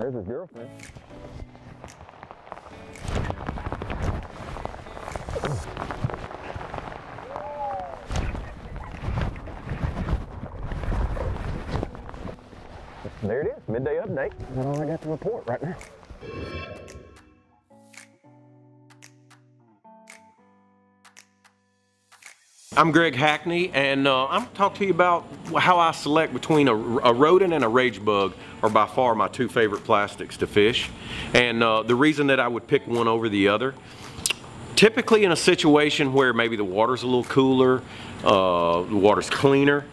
There's his girlfriend. There it is, midday update. That's all I got to report right now. I'm Greg Hackney, and uh, I'm going to talk to you about how I select between a, a, rodent and a rage bug are by far my two favorite plastics to fish. And uh, the reason that I would pick one over the other, typically in a situation where maybe the water's a little cooler, uh, the water's cleaner,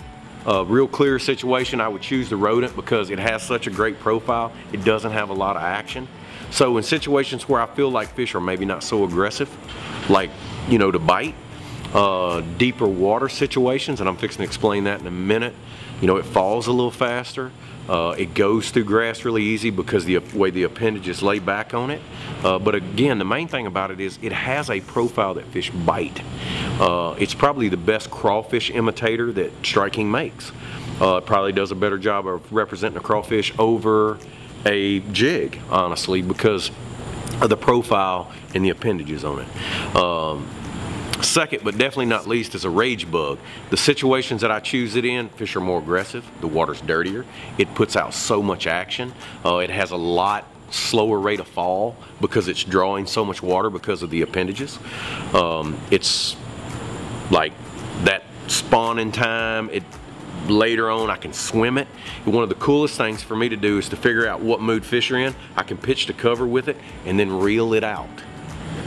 a real clear situation, I would choose the rodent because it has such a great profile. It doesn't have a lot of action. So in situations where I feel like fish are maybe not so aggressive, like, you know, to bite, uh, deeper water situations, and I'm fixing to explain that in a minute. You know, it falls a little faster. Uh, it goes through grass really easy because the way the appendages lay back on it. Uh, but again, the main thing about it is it has a profile that fish bite. Uh, it's probably the best crawfish imitator that Strike King makes. Uh, it probably does a better job of representing a crawfish over a jig, honestly, because of the profile and the appendages on it. Um, Second, but definitely not least, is a rage bug. The situations that I choose it in, fish are more aggressive, the water's dirtier, it puts out so much action, uh, it has a lot slower rate of fall because it's drawing so much water because of the appendages. Um, it's like that spawning time, it later on I can swim it. One of the coolest things for me to do is to figure out what mood fish are in. I can pitch the cover with it and then reel it out.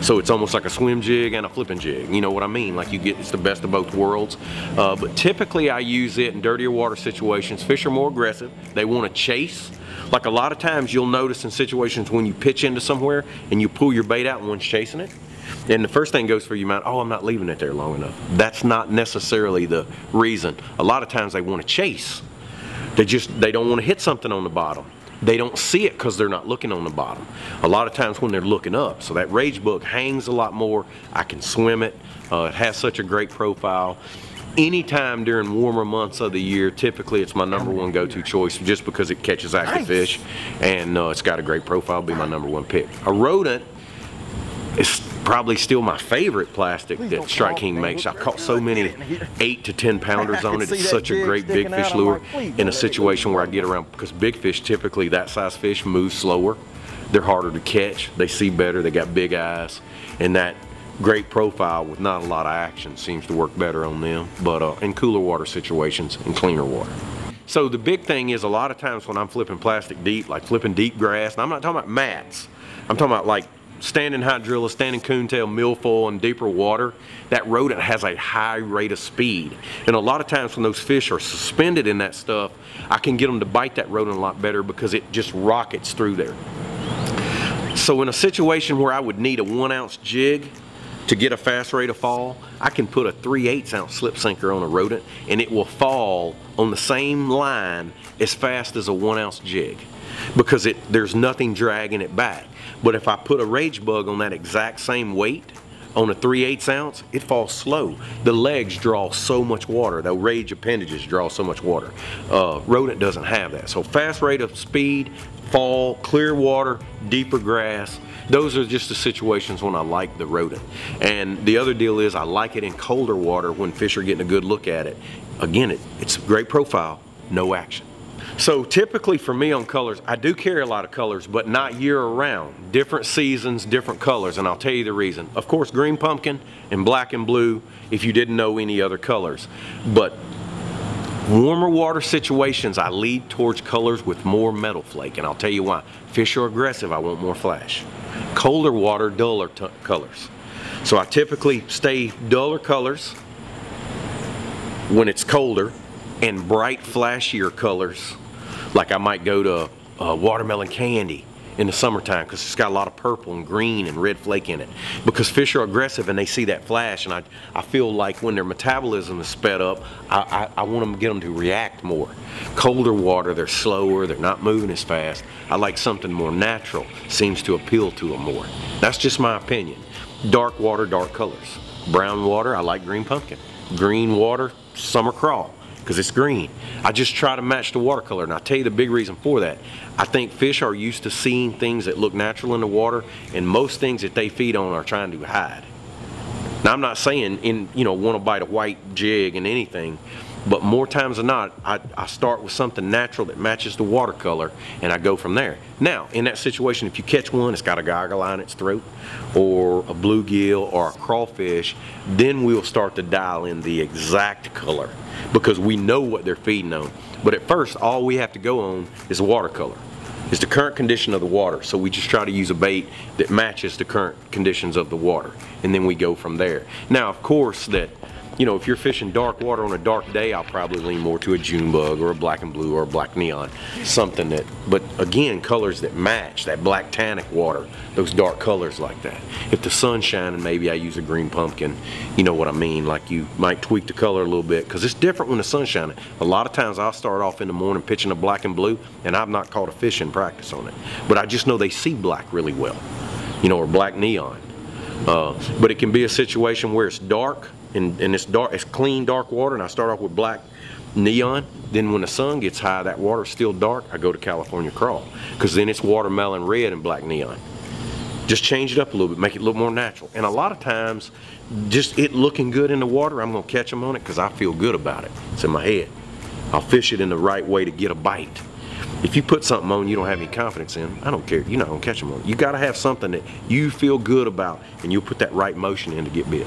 So it's almost like a swim jig and a flipping jig. You know what I mean? Like you get, it's the best of both worlds. Uh, but typically I use it in dirtier water situations. Fish are more aggressive. They want to chase. Like a lot of times you'll notice in situations when you pitch into somewhere and you pull your bait out and one's chasing it, and the first thing goes through your mind, oh, I'm not leaving it there long enough. That's not necessarily the reason. A lot of times they want to chase. They just, they don't want to hit something on the bottom they don't see it because they're not looking on the bottom. A lot of times when they're looking up. So that rage bug hangs a lot more. I can swim it. Uh, it has such a great profile. Anytime during warmer months of the year, typically it's my number one go-to choice just because it catches active nice. fish and uh, it's got a great profile, be my number one pick. A rodent is probably still my favorite plastic Please that Strike King makes. I caught so many eight to 10 pounders on it. It's such a great big fish lure in a situation where I get around, because big fish, typically that size fish move slower. They're harder to catch. They see better. They got big eyes. And that great profile with not a lot of action seems to work better on them, but uh, in cooler water situations and cleaner water. So the big thing is a lot of times when I'm flipping plastic deep, like flipping deep grass, and I'm not talking about mats, I'm talking about like standing hydrilla, standing coontail, milfoil, and deeper water, that rodent has a high rate of speed. And a lot of times when those fish are suspended in that stuff, I can get them to bite that rodent a lot better because it just rockets through there. So in a situation where I would need a one ounce jig to get a fast rate of fall, I can put a 3 8 ounce slip sinker on a rodent and it will fall on the same line as fast as a one ounce jig because it there's nothing dragging it back. But if I put a rage bug on that exact same weight, on a 3 8 ounce, it falls slow. The legs draw so much water. The rage appendages draw so much water. Uh, rodent doesn't have that. So fast rate of speed, fall, clear water, deeper grass. Those are just the situations when I like the rodent. And the other deal is I like it in colder water when fish are getting a good look at it. Again, it, it's a great profile, no action. So typically for me on colors, I do carry a lot of colors, but not year around. Different seasons, different colors, and I'll tell you the reason. Of course, green pumpkin and black and blue, if you didn't know any other colors. But warmer water situations, I lead towards colors with more metal flake, and I'll tell you why. Fish are aggressive, I want more flash. Colder water, duller colors. So I typically stay duller colors when it's colder and bright flashier colors like I might go to uh, watermelon candy in the summertime because it's got a lot of purple and green and red flake in it. Because fish are aggressive and they see that flash and I, I feel like when their metabolism is sped up I, I, I want them to get them to react more. Colder water they're slower they're not moving as fast. I like something more natural seems to appeal to them more. That's just my opinion. Dark water dark colors. Brown water I like green pumpkin. Green water summer crawl because it's green. I just try to match the watercolor. And I'll tell you the big reason for that. I think fish are used to seeing things that look natural in the water, and most things that they feed on are trying to hide. Now I'm not saying in you know want to bite a white jig and anything, but more times than not, I, I start with something natural that matches the watercolor and I go from there. Now, in that situation, if you catch one, it's got a goggle on its throat or a bluegill or a crawfish, then we'll start to dial in the exact color because we know what they're feeding on. But at first, all we have to go on is watercolor. It's the current condition of the water. So we just try to use a bait that matches the current conditions of the water. And then we go from there. Now, of course, that you know, if you're fishing dark water on a dark day, I'll probably lean more to a June bug or a black and blue or a black neon. Something that, but again, colors that match that black tannic water, those dark colors like that. If the sun's shining, maybe I use a green pumpkin. You know what I mean? Like you might tweak the color a little bit because it's different when the sun's shining. A lot of times I'll start off in the morning pitching a black and blue and I've not caught a fish in practice on it. But I just know they see black really well, you know, or black neon. Uh, but it can be a situation where it's dark and, and it's dark, it's clean dark water, and I start off with black neon. Then when the sun gets high, that water's still dark. I go to California crawl because then it's watermelon red and black neon. Just change it up a little bit, make it little more natural. And a lot of times, just it looking good in the water, I'm gonna catch them on it because I feel good about it. It's in my head. I'll fish it in the right way to get a bite. If you put something on you don't have any confidence in, I don't care. You're not gonna catch them on. You gotta have something that you feel good about, and you'll put that right motion in to get bit.